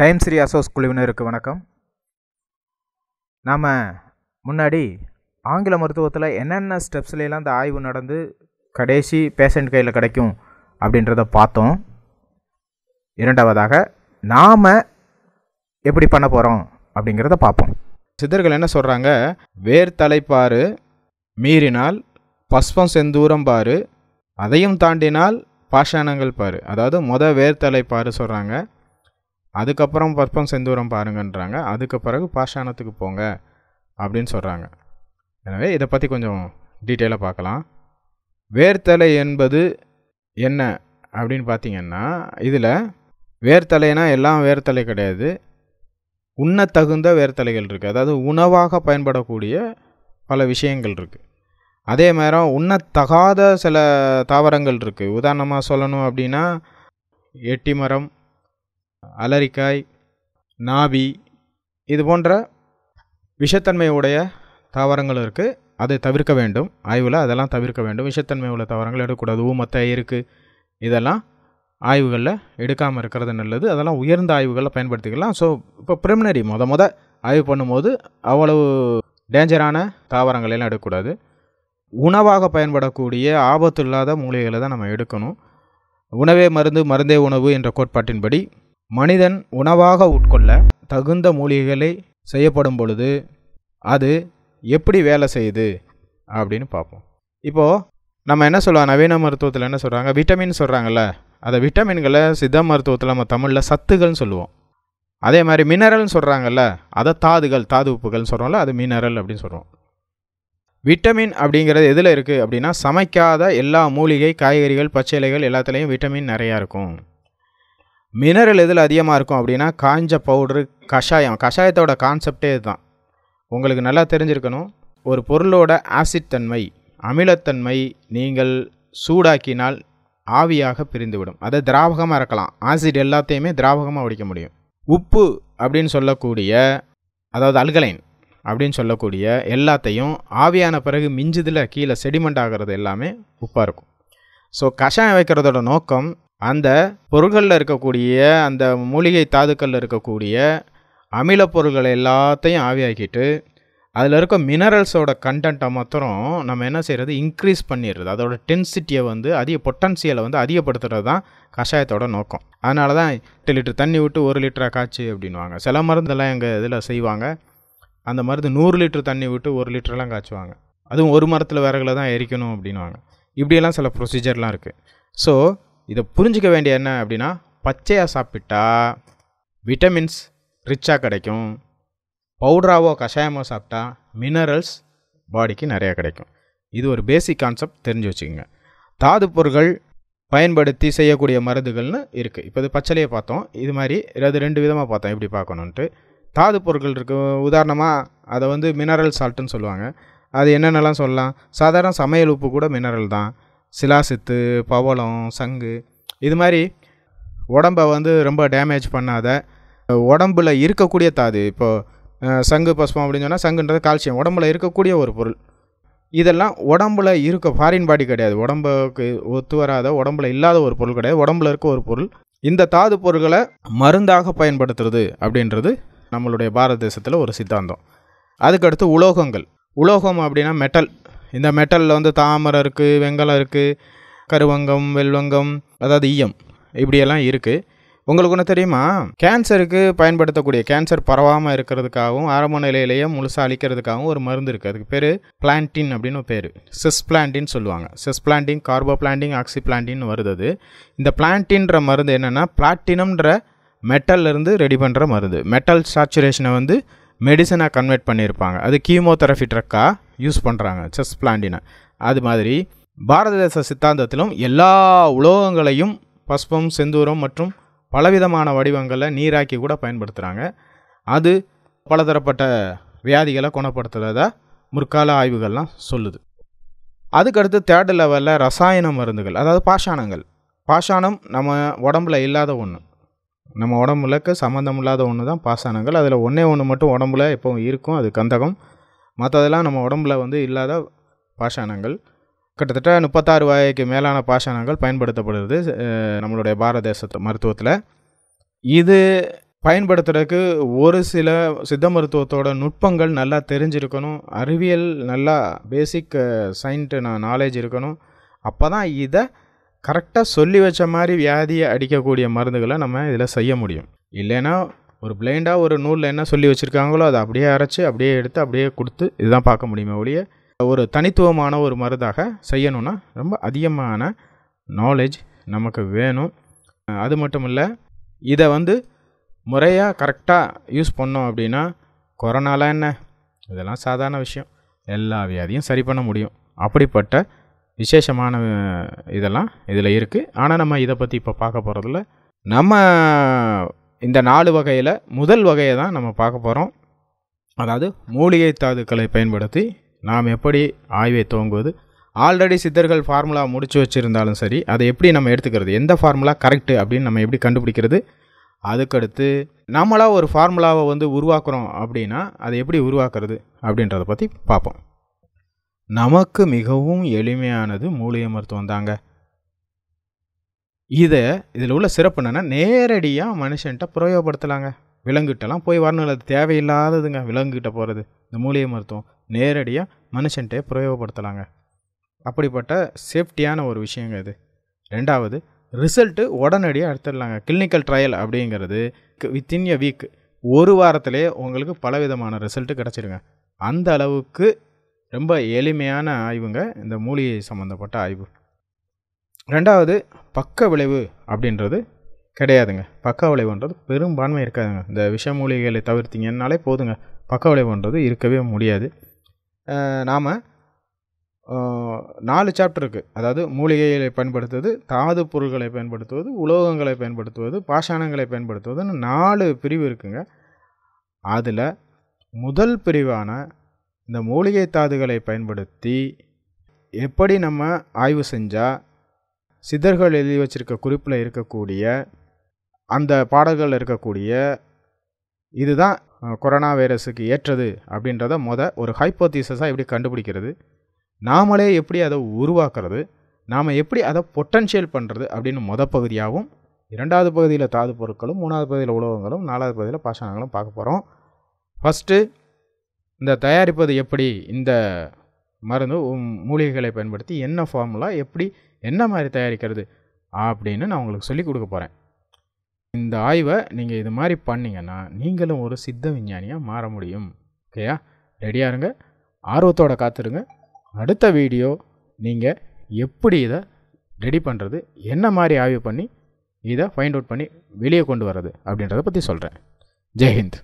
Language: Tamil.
டைம் ஸ்ரீ அசோஸ் குழுவினருக்கு வணக்கம். நாம் முன்னாடி ஆங்கில மருத்துவத்தில் என்னென்ன ஸ்டெப்ஸ்லாம் இந்த ஆய்வு நடந்து கடைசி பேஷண்ட் கையில் கிடைக்கும் அப்படின்றத பார்த்தோம். இரண்டாவதாக நாம் எப்படி பண்ண போகிறோம் அப்படிங்கிறத பார்ப்போம். சித்தர்கள் என்ன சொல்கிறாங்க வேர் தலைப்பாறு மீறினால் பஸ்பம் செந்தூரம் பாரு அதையும் தாண்டினால் பாஷாணங்கள் பாரு அதாவது மொதல் வேர் தலைப்பாறு சொல்கிறாங்க அதுக்கப்புறம் பற்பம் செந்தூரம் பாருங்கன்றாங்க. அதுக்கு பிறகு பாஷாணத்துக்கு போங்க அப்படின்னு சொல்கிறாங்க எனவே இதை பற்றி கொஞ்சம் டீட்டெயிலாக பார்க்கலாம். வேர்த்தலை என்பது என்ன அப்படின்னு பார்த்தீங்கன்னா இதில் வேர்த்தலைனா எல்லாம் வேர்த்தலை கிடையாது. உண்ணத்தகுந்த வேர்த்தலைகள் இருக்குது அதாவது உணவாக பயன்படக்கூடிய பல விஷயங்கள் இருக்குது அதே நேரம் உண்ணத்தகாத சில தாவரங்கள் இருக்குது உதாரணமாக சொல்லணும் அப்படின்னா எட்டி மரம் அலரிக்காய் நாபி இது போன்ற விஷத்தன்மையுடைய தாவரங்கள் இருக்குது அதை தவிர்க்க வேண்டும். ஆய்வில் அதெல்லாம் தவிர்க்க வேண்டும். விஷத்தன்மை உள்ள தாவரங்கள் எடுக்கக்கூடாது. ஊமத்தை இருக்குது இதெல்லாம் ஆய்வுகளில் எடுக்காமல் இருக்கிறது நல்லது. அதெல்லாம் உயர்ந்த ஆய்வுகளில் பயன்படுத்திக்கலாம். ஸோ இப்போ ப்ரிமினரி மொத மொத ஆய்வு பண்ணும்போது அவ்வளவு டேஞ்சரான தாவரங்கள் எல்லாம் எடுக்கக்கூடாது. உணவாக பயன்படக்கூடிய ஆபத்து இல்லாத மூலிகைகளை தான் நம்ம எடுக்கணும். உணவே மருந்து மருந்தே உணவு என்ற கோட்பாட்டின்படி மனிதன் உணவாக உட்கொள்ள தகுந்த மூலிகைகளை செய்யப்படும் பொழுது அது எப்படி வேலை செய்யுது அப்படின்னு பார்ப்போம். இப்போது நம்ம என்ன சொல்லுவோம்? நவீன மருத்துவத்தில் என்ன சொல்கிறாங்க விட்டமின் சொல்கிறாங்கல்ல அதை விட்டமின்களை சித்த மருத்துவத்தில் நம்ம தமிழில் சத்துகள்னு சொல்லுவோம். அதே மாதிரி மினரல்னு சொல்கிறாங்கல்ல அதை தாதுகள் தாது உப்புகள்னு சொல்கிறோம்ல அது மினரல் அப்படின்னு சொல்கிறோம் விட்டமின் அப்படிங்கிறது எதில் இருக்குது அப்படின்னா சமைக்காத எல்லா மூலிகை காய்கறிகள் பச்சை இலைகள் எல்லாத்துலேயும் விட்டமின் நிறையா இருக்கும். மினரல் எதில் அதிகமாக இருக்கும் அப்படின்னா காஞ்ச பவுட்ரு கஷாயம். கஷாயத்தோட கான்செப்டே இதுதான். உங்களுக்கு நல்லா தெரிஞ்சிருக்கணும். ஒரு பொருளோட ஆசிட் தன்மை அமிலத்தன்மை நீங்கள் சூடாக்கினால் ஆவியாக பிரிந்துவிடும். அதை திராவகமாக இருக்கலாம் ஆசிட் எல்லாத்தையுமே திராவகமாக வடிக்க முடியும். உப்பு அப்படின்னு சொல்லக்கூடிய அதாவது அல்கலைன் அப்படின்னு சொல்லக்கூடிய எல்லாத்தையும் ஆவியான பிறகு மிஞ்சுதில் கீழே செடிமெண்ட் ஆகிறது எல்லாமே உப்பாக இருக்கும். ஸோ கஷாயம் வைக்கிறதோட நோக்கம் அந்த பொருள்களில் இருக்கக்கூடிய அந்த மூலிகை தாதுக்களில் இருக்கக்கூடிய அமில பொருள்கள் எல்லாத்தையும் ஆவியாக்கிட்டு அதில் இருக்க மினரல்ஸோட கண்டென்ட்டை மாத்திரம் நம்ம என்ன செய்கிறது இன்க்ரீஸ் பண்ணிடுறது. அதோட டென்சிட்டியை வந்து அதிக பொட்டன்சியலை வந்து அதிகப்படுத்துறது தான் கஷாயத்தோட நோக்கம். அதனால தான் எட்டு லிட்டர் தண்ணி விட்டு ஒரு லிட்டராக காய்ச்சி அப்படின்வாங்க சில மருந்தெல்லாம் எங்கள் இதில் செய்வாங்க. அந்த மருந்து நூறு லிட்டர் தண்ணி விட்டு ஒரு லிட்டரெலாம் காய்ச்சுவாங்க. அதுவும் ஒரு மரத்தில் விறகுல தான் எரிக்கணும் அப்படின்வாங்க இப்படியெல்லாம் சில ப்ரொசீஜர்லாம் இருக்குது ஸோ இதை புரிஞ்சிக்க வேண்டிய என்ன அப்படின்னா பச்சையாக சாப்பிட்டா விட்டமின்ஸ் ரிச்சாக கிடைக்கும். பவுட்ராவோ கஷாயமோ சாப்பிட்டா மினரல்ஸ் பாடிக்கு நிறையா கிடைக்கும். இது ஒரு பேசிக் கான்செப்ட் தெரிஞ்சு வச்சுக்கோங்க. தாது பொருட்கள் பயன்படுத்தி செய்யக்கூடிய மருந்துகள்னு இருக்குது இப்போ இது பச்சளையை பார்த்தோம். இது மாதிரி அது ரெண்டு விதமாக பார்த்தோம். எப்படி பார்க்கணுன்ட்டு தாது பொருட்கள் இருக்குது உதாரணமாக அதை வந்து மினரல் சால்ட்டுன்னு சொல்லுவாங்க. அது என்னென்னலாம் சொல்லலாம்? சாதாரண சமையல் உப்பு கூட மினரல் தான். சிலாசித்து பவளம் சங்கு இது மாதிரி உடம்பை வந்து ரொம்ப டேமேஜ் பண்ணாத உடம்பில் இருக்கக்கூடிய தாது. இப்போது சங்கு பஸ்பம் அப்படின்னு சொன்னால் சங்குன்றது கால்சியம் உடம்புல இருக்கக்கூடிய ஒரு பொருள். இதெல்லாம் உடம்புல இருக்க ஃபாரின் பாடி கிடையாது. உடம்புக்கு ஒத்து வராத உடம்புல இல்லாத ஒரு பொருள் கிடையாது. உடம்புல இருக்க ஒரு பொருள். இந்த தாது பொருட்களை மருந்தாக பயன்படுத்துறது அப்படின்றது நம்மளுடைய பாரத தேசத்தில் ஒரு சித்தாந்தம். அதுக்கடுத்து உலோகங்கள். உலோகம் அப்படின்னா மெட்டல் இந்த மெட்டலில் வந்து தாமரை இருக்குது வெங்கலம் இருக்குது கருவங்கம் வெல்வங்கம் அதாவது ஈயம் இப்படியெல்லாம் இருக்குது உங்களுக்கு ஒன்று தெரியுமா? கேன்சருக்கு பயன்படுத்தக்கூடிய கேன்சர் பரவாமல் இருக்கிறதுக்காகவும் ஆரம்ப நிலையிலேயே முழுசாக அழிக்கிறதுக்காகவும் ஒரு மருந்து இருக்குது அதுக்கு பேர் பிளான்டின் அப்படின்னு பேர். சிஸ் பிளான்டின்னு சொல்லுவாங்க. Sis planting Carabao planting oxaliplatin வருது அது. இந்த பிளான்டின்ற மருந்து என்னென்னா பிளாட்டினம்ன்ற மெட்டல்லேருந்து ரெடி பண்ணுற மருந்து. மெட்டல் சாச்சுரேஷனை வந்து மெடிசனாக கன்வெர்ட் பண்ணியிருப்பாங்க. அது கீமோதெரபி ட்ரக்காக யூஸ் பண்ணுறாங்க செஸ் பிளான்டினை அது மாதிரி பாரத தேச சித்தாந்தத்திலும் எல்லா உலோகங்களையும் பஸ்பம் செந்தூரம் மற்றும் பலவிதமான வடிவங்களில் நீராக்கி கூட பயன்படுத்துகிறாங்க அது பலதரப்பட்ட வியாதிகளை குணப்படுத்துகிறதா முற்கால ஆய்வுகள்லாம் சொல்லுது. அதுக்கடுத்து தேர்டு லெவலில் ரசாயன மருந்துகள் அதாவது பாஷாணங்கள். பாஷாணம் நம்ம உடம்புல இல்லாத ஒன்று நம்ம உடம்புலக்கு சம்மந்தம் இல்லாத ஒன்று தான் பாஷாணங்கள். அதில் ஒன்றே ஒன்று மட்டும் உடம்புல எப்போ இருக்கும். அது கந்தகம் மற்றதெல்லாம் நம்ம உடம்புல வந்து இல்லாத பாஷாணங்கள். கிட்டத்தட்ட முப்பத்தாறு வகைக்கு மேலான பாஷாணங்கள் பயன்படுத்தப்படுது நம்மளுடைய பாரத தேசத்து மருத்துவத்தில். இது பயன்படுத்துறதுக்கு ஒரு சில சித்த மருத்துவத்தோட நுட்பங்கள் நல்லா தெரிஞ்சிருக்கணும். அறிவியல் நல்லா பேசிக் சயின்ட்டு நான் நாலேஜ் இருக்கணும். அப்போ தான் இதை கரெக்டாக சொல்லி வச்ச மாதிரி வியாதியை அடிக்கக்கூடிய மருந்துகளை நம்ம இதில் செய்ய முடியும். இல்லைன்னா ஒரு பிளைண்டாக ஒரு நூலில் என்ன சொல்லி வச்சுருக்காங்களோ அதை அப்படியே அரைச்சி அப்படியே எடுத்து அப்படியே கொடுத்து இதுதான் பார்க்க முடியுமே ஒழிய ஒரு தனித்துவமான ஒரு மருந்தாக செய்யணும்னா ரொம்ப அதிகமான நாலேஜ் நமக்கு வேணும். அது மட்டும் இல்லை இதை வந்து முறையாக கரெக்டாக யூஸ் பண்ணோம் அப்படின்னா கொரோனாலாம் என்ன? இதெல்லாம் சாதாரண விஷயம். எல்லா வியாதியும் சரி பண்ண முடியும். அப்படிப்பட்ட விசேஷமான இதெல்லாம் இதில் இருக்குது ஆனால் நம்ம இதை பற்றி இப்போ பார்க்க போகிறதில்ல நம்ம இந்த நாலு வகையில் முதல் வகையை தான் நம்ம பார்க்க போகிறோம் அதாவது மூலிகை தாதுக்களை பயன்படுத்தி நாம் எப்படி ஆய்வை துவங்குவது ஆல்ரெடி சித்தர்கள் ஃபார்முலா முடிச்சு வச்சுருந்தாலும் சரி அதை எப்படி நம்ம எடுத்துக்கிறது எந்த ஃபார்முலா கரெக்டு அப்படின்னு நம்ம எப்படி கண்டுபிடிக்கிறது அதுக்கடுத்து நம்மளாக ஒரு ஃபார்முலாவை வந்து உருவாக்குறோம் அப்படின்னா அதை எப்படி உருவாக்குறது அப்படின்றத பற்றி பார்ப்போம். நமக்கு மிகவும் எளிமையானது மூலிகை மருத்துவம் தாங்க. இதை இதில் உள்ள சிறப்பு என்னென்னா நேரடியாக மனுஷன்கிட்ட பிரயோகப்படுத்தலாங்க. விலங்குகிட்டலாம் போய் வரணும் இல்லை தேவையில்லாததுங்க விலங்குகிட்ட போகிறது இந்த மூலிகை மருத்துவம் நேரடியாக மனுஷன்ட்டே பிரயோகப்படுத்தலாங்க. அப்படிப்பட்ட சேஃப்டியான ஒரு விஷயங்க இது. ரெண்டாவது ரிசல்ட்டு உடனடியாக எடுத்துடலாங்க. கிளினிக்கல் ட்ரையல் அப்படிங்கிறது வித்தின் எ வீக் ஒரு வாரத்திலே உங்களுக்கு பலவிதமான ரிசல்ட்டு கிடச்சிருங்க. அந்த அளவுக்கு ரொம்ப எளிமையான ஆய்வுங்க இந்த மூலிகை சம்மந்தப்பட்ட ஆய்வு. ரெண்டாவது பக்க விளைவு அப்படின்றது கிடையாதுங்க. பக்க விளைவுன்றது பெரும்பான்மை இருக்காதுங்க. இந்த விஷ மூலிகைகளை தவிர்த்திங்கன்னாலே போதுங்க. பக்க விளைவுன்றது இருக்கவே முடியாது. நாம் நாலு சாப்டர் இருக்குது அதாவது மூலிகைகளை பயன்படுத்துவது தாது பொருள்களை பயன்படுத்துவது உலோகங்களை பயன்படுத்துவது பாஷாணங்களை பயன்படுத்துவதுன்னு நாலு பிரிவு இருக்குங்க. அதில் முதல் பிரிவான இந்த மூலிகை தாதுகளை பயன்படுத்தி எப்படி நம்ம ஆய்வு செஞ்சால் சித்தர்கள் எழுதி வச்சிருக்க குறிப்பில் இருக்கக்கூடிய அந்த பாடல்களில் இருக்கக்கூடிய இதுதான் கொரோனா வைரஸுக்கு ஏற்றது அப்படின்றத மொதல் ஒரு ஹைப்போத்தீசஸாக எப்படி கண்டுபிடிக்கிறது? நாமளே எப்படி அதை உருவாக்குறது? நாம் எப்படி அதை பொட்டன்ஷியல் பண்ணுறது அப்படின்னு மொதல் பகுதியாகவும் இரண்டாவது பகுதியில் தாது பொருட்களும் மூணாவது பகுதியில் உலோகங்களும் நாலாவது பகுதியில் பாஷாணங்களும் பார்க்க போகிறோம் ஃபஸ்ட்டு இந்த தயாரிப்பது எப்படி? இந்த மருந்து மூலிகைகளை பயன்படுத்தி என்ன ஃபார்முலா எப்படி என்ன மாதிரி தயாரிக்கிறது அப்படின்னு நான் உங்களுக்கு சொல்லிக் கொடுக்க போகிறேன் இந்த ஆய்வை நீங்கள் இது மாதிரி பண்ணீங்கன்னா நீங்களும் ஒரு சித்த விஞ்ஞானியாக மாற முடியும். ஓகேயா ரெடியாக இருங்க. ஆர்வத்தோட காத்துருங்க. அடுத்த வீடியோ நீங்கள் எப்படி இதை ரெடி பண்ணுறது என்ன மாதிரி ஆய்வு பண்ணி இதை ஃபைண்ட் அவுட் பண்ணி வெளியே கொண்டு வர்றது அப்படின்றத பற்றி சொல்கிறேன் ஜெய்ஹிந்த்